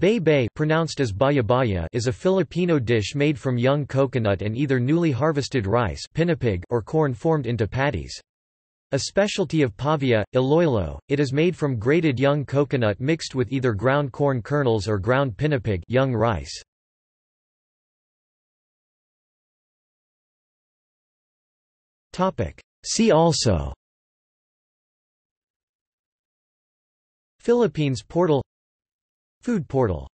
Baye Baye pronounced as baya baya is a Filipino dish made from young coconut and either newly harvested rice or corn formed into patties. A specialty of Pavia, Iloilo, it is made from grated young coconut mixed with either ground corn kernels or ground pinipig young rice. See also Philippines portal Food portal